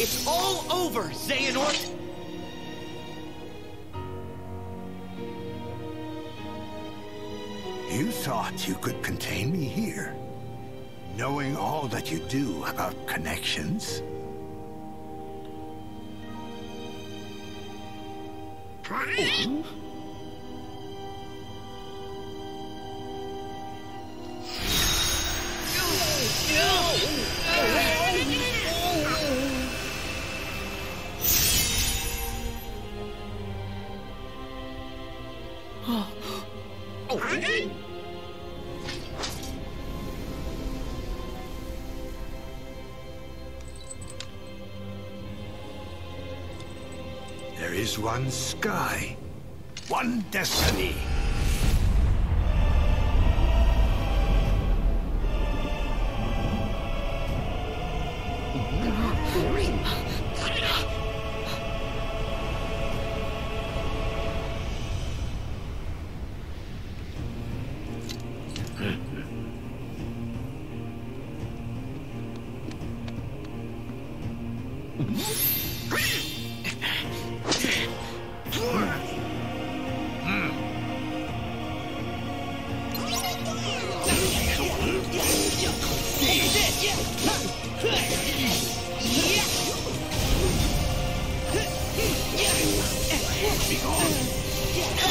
It's all over, Xehanort! You thought you could contain me here, knowing all that you do about connections? There is one sky, one destiny.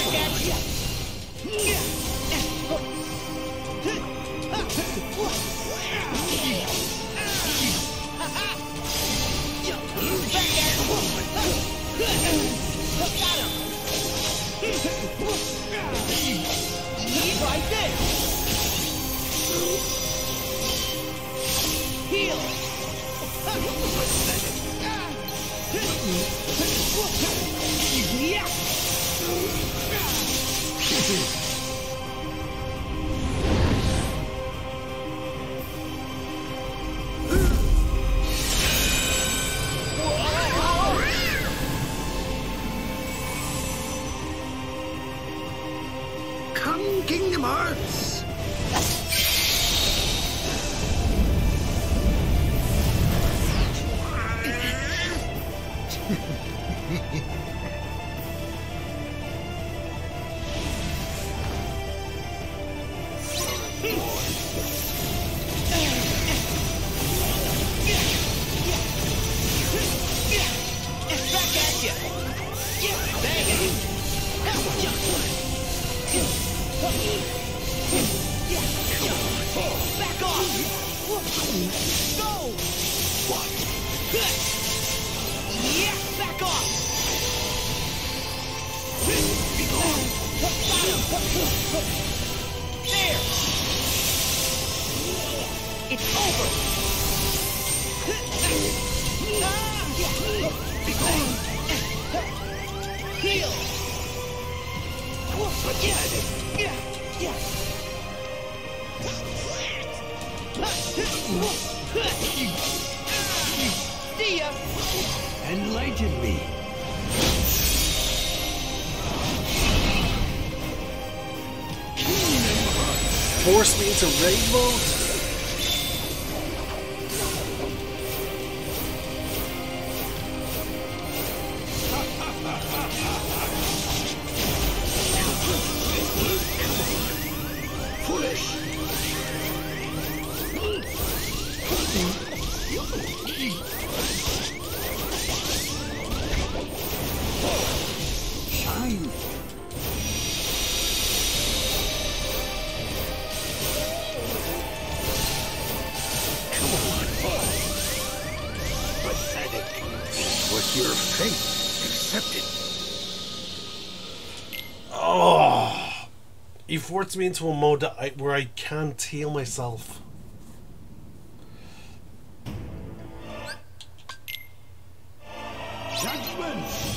Right Come, me. Force me to raid mode? You me into a mode that I, where I can't heal myself. Judgment!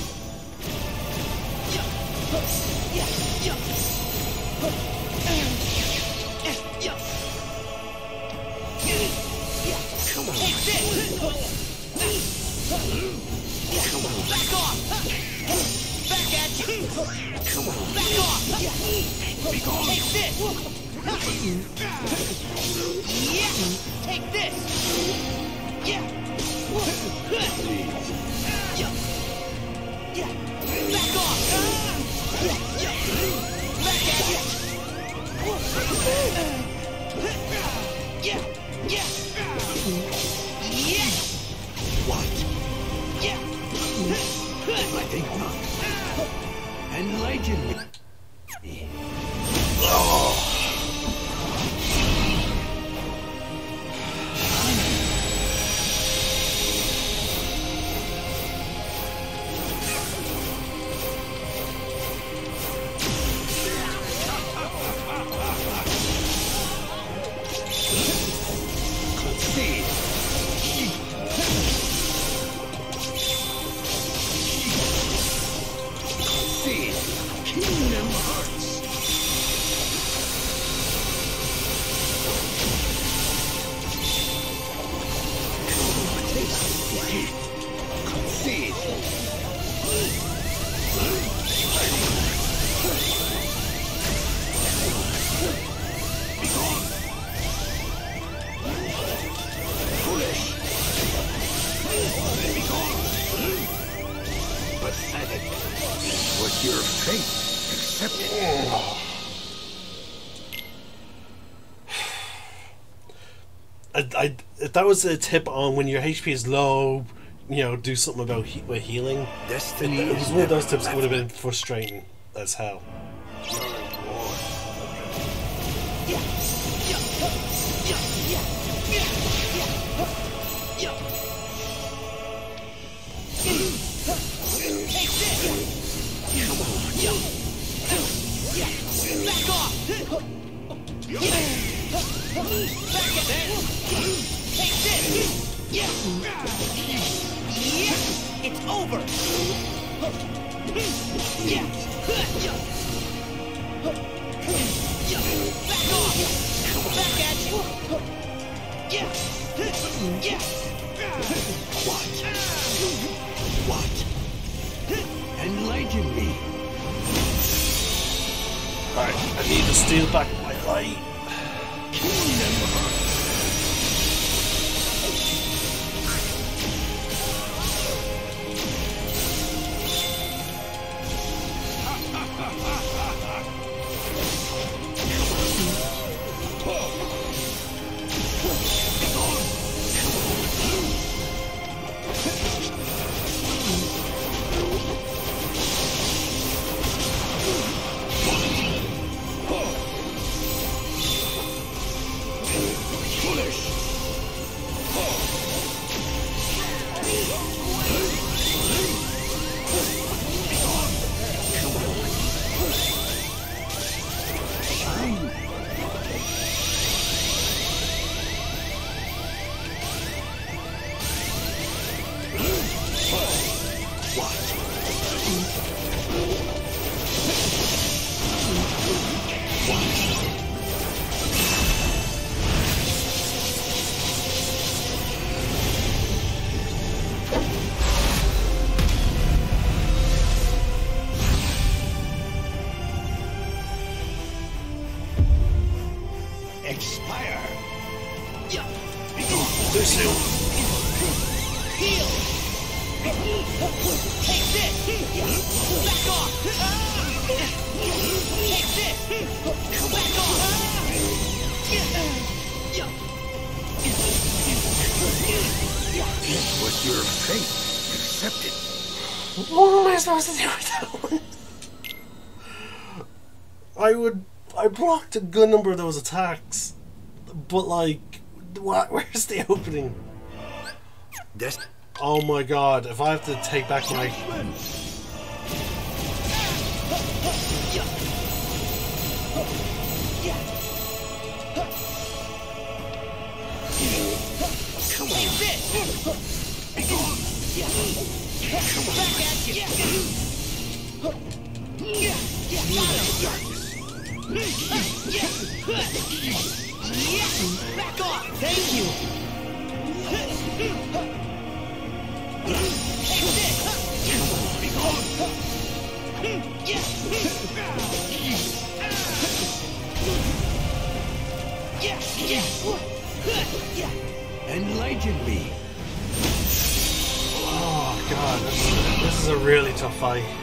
I, I, if that was a tip on when your HP is low, you know, do something about he, with healing. Destiny It was one of those tips that would have been frustrating as hell. Back off! It's over! Back off! Back at you! What? What? Enlighten me. Alright, I need to steal back my light. Expire. Blocked a good number of those attacks, but like, what? Where's the opening? Des- Oh my god, if I have to take back my... Come on. Take this. Back off. Thank you. Enlighten me. Oh god, this is a really tough fight.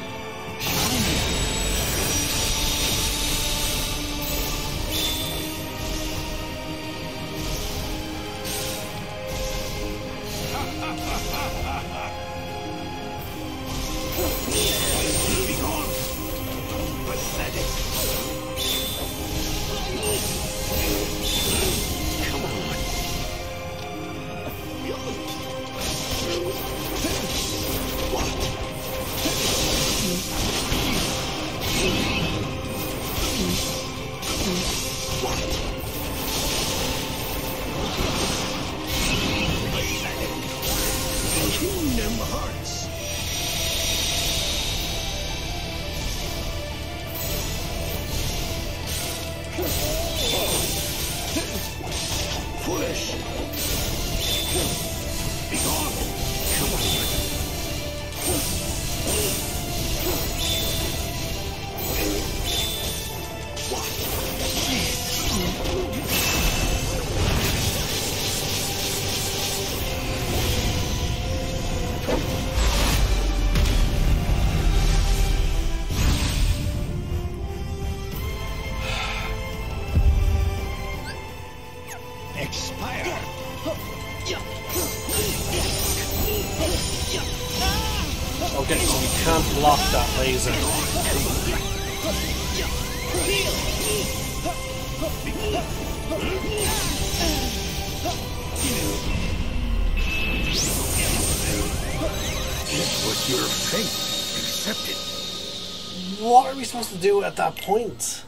Laser. This was your fate. Accept it. What are we supposed to do at that point?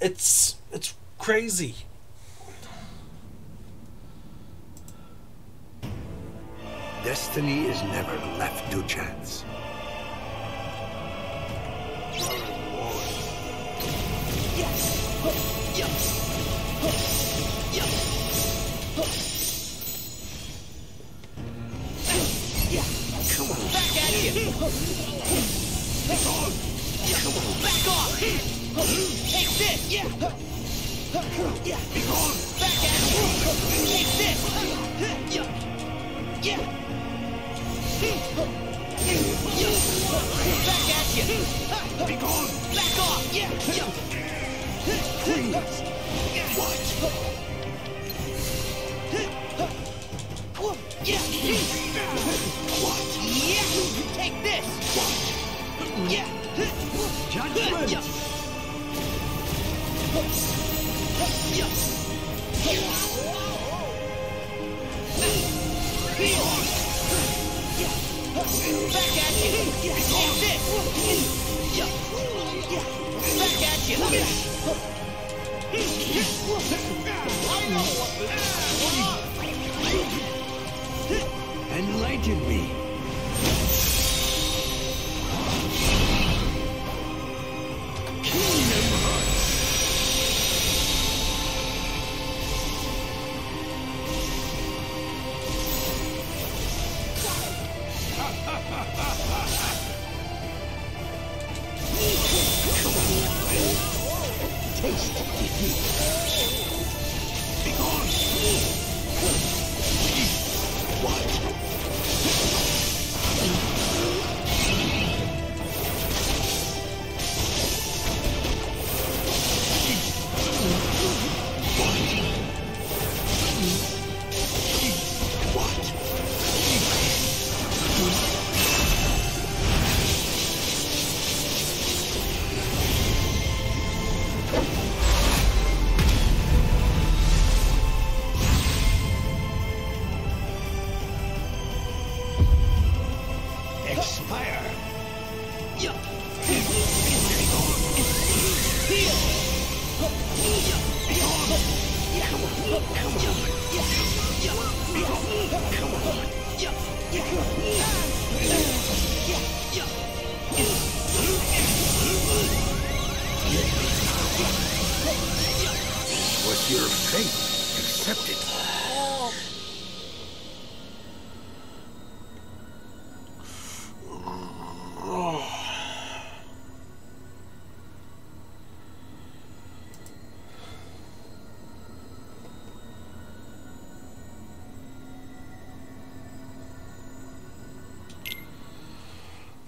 It's it's crazy. Destiny is never left to chance. Back at you. Come on. Back off. Take this. Yeah. Yeah. Back at you. Take this. Yeah. Yeah. Back at you. Be gone. Back off. Yeah. Please. What? Yeah. Yeah. Take this. Yeah. Judgment. Yeah. Back at you. Take this. Back at you. I know what this is. Enlighten me.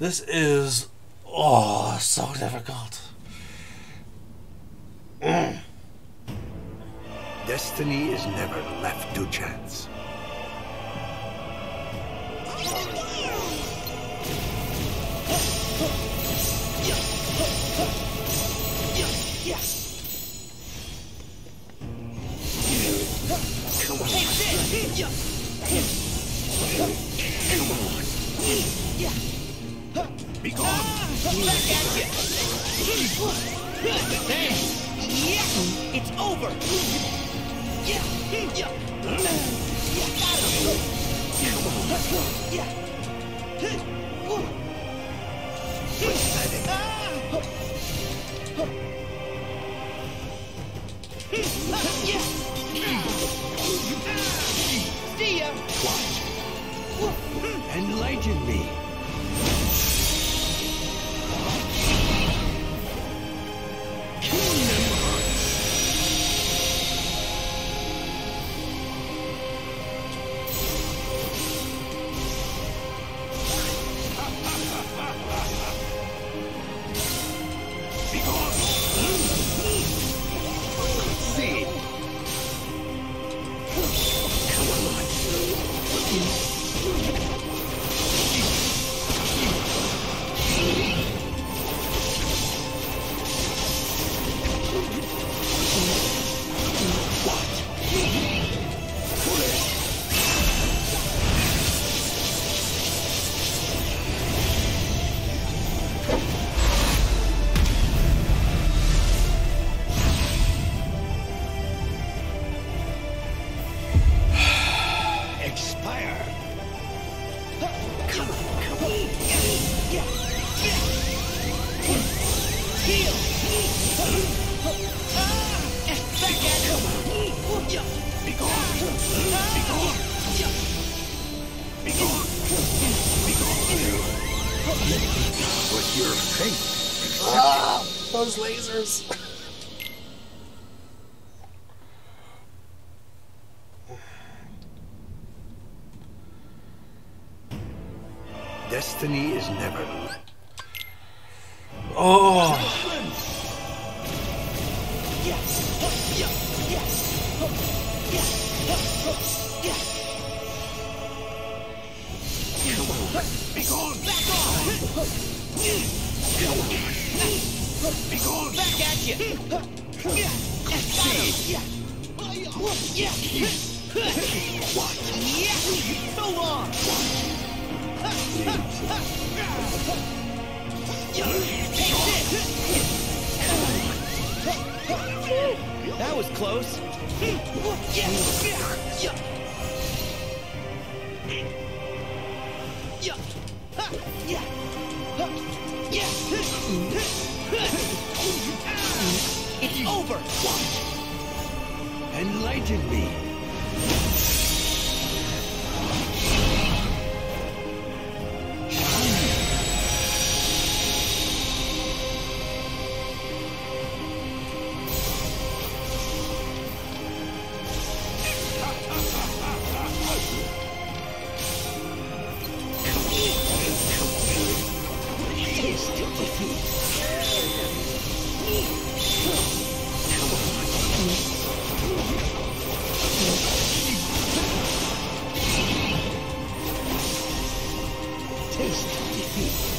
This is oh so difficult. Mm. Destiny is never left to chance. Come on. Yeah. But your fate. Ah, those lasers. Destiny is never. Oh. That was close. It's over! Enlighten me! taste defeat.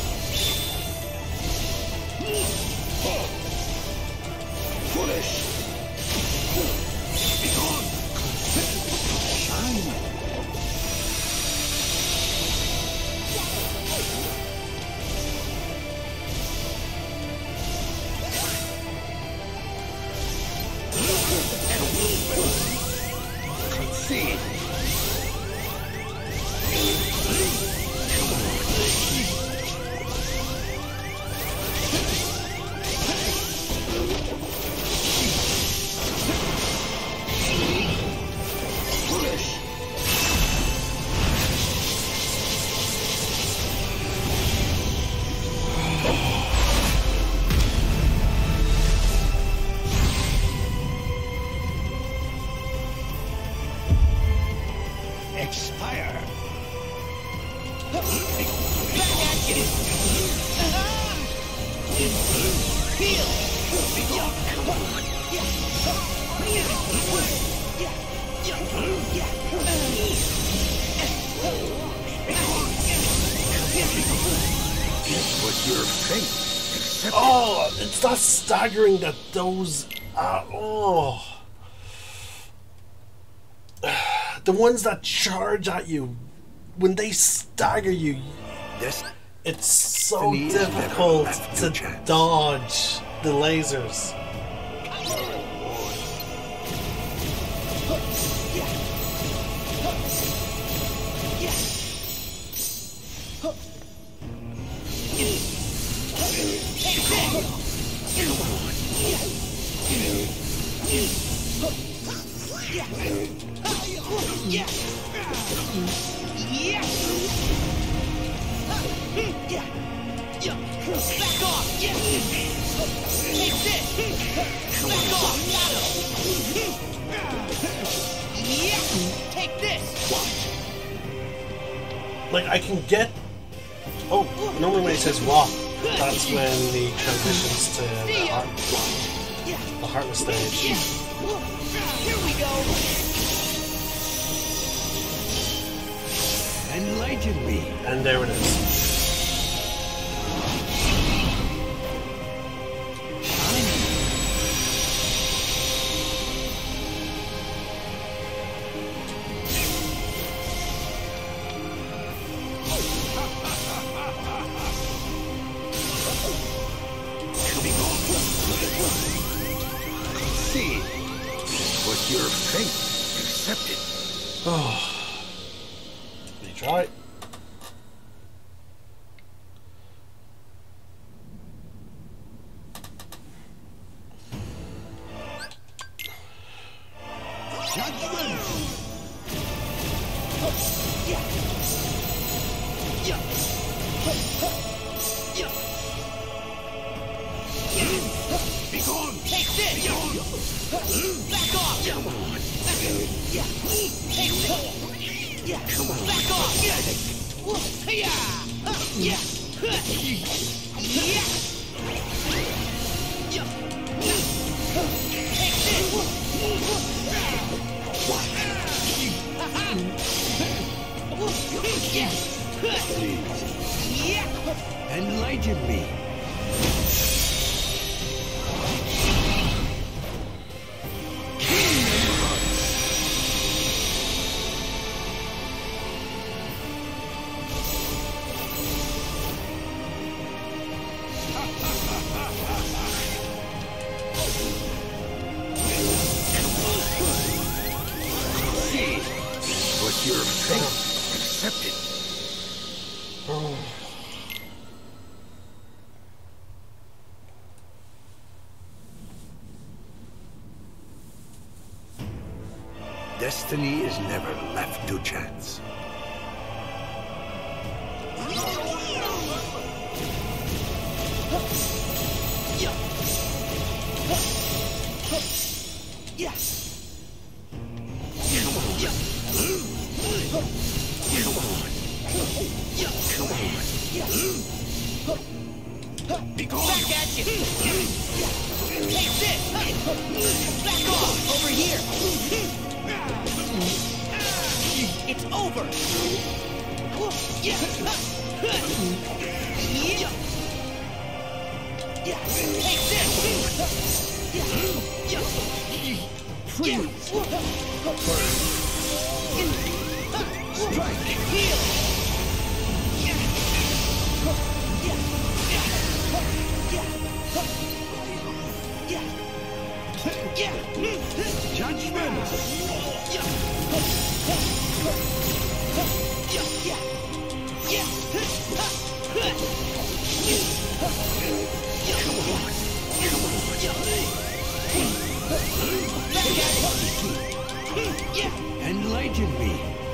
Oh, it's not staggering that those are. Oh. The ones that charge at you when they stagger you, This it's so Destiny is never difficult to to chance. dodge the lasers. Take this. Like I can get. Oh, normally when it says walk, that's when the transitions to the, heart, the heartless stage. Here we go. enlighten me. And there it is. Oh. It. Did he try? Destiny is never left to chance. Take this. Back off. Over here. It's over. Take this. Strike. Heal. Judgment. Enlighten me.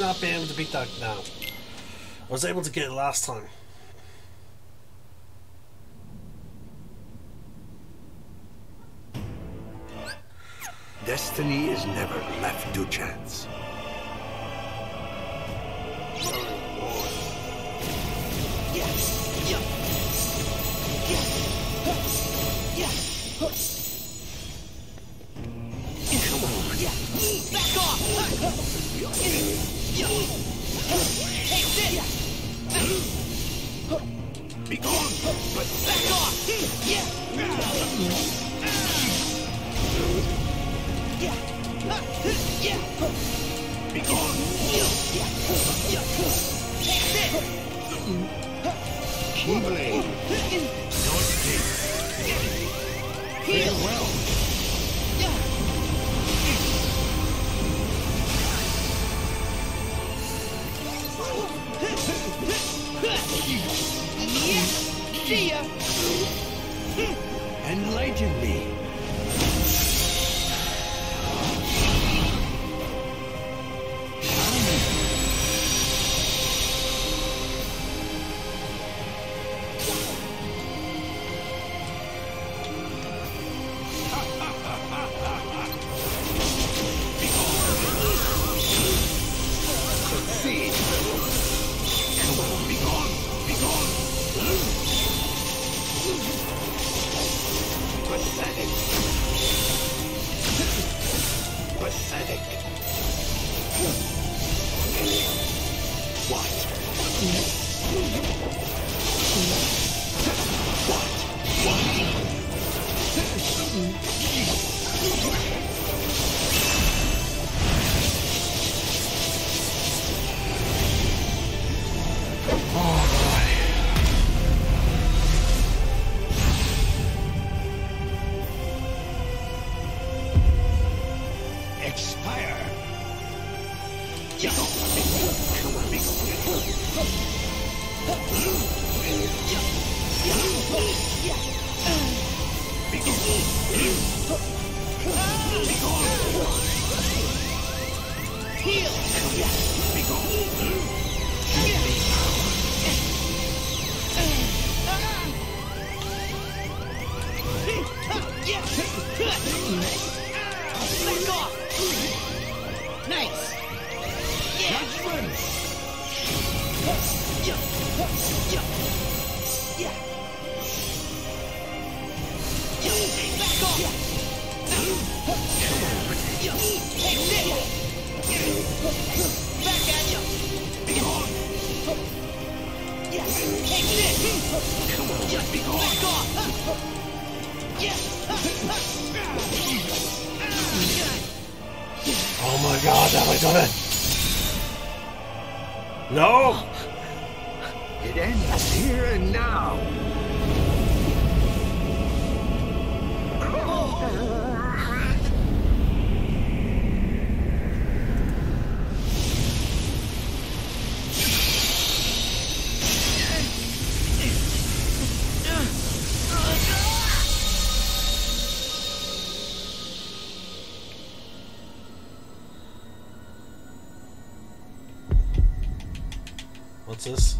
Not be able to beat that now? I was able to get it last time. Destiny is never left to chance. Mix. What's this?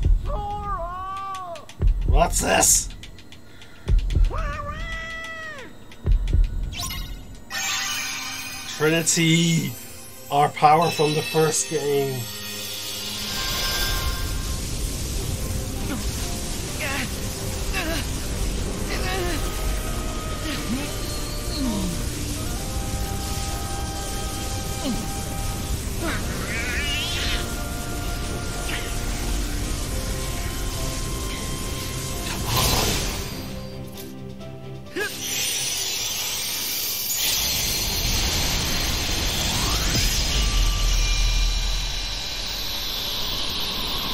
What's this? Trinity! Our power from the first game.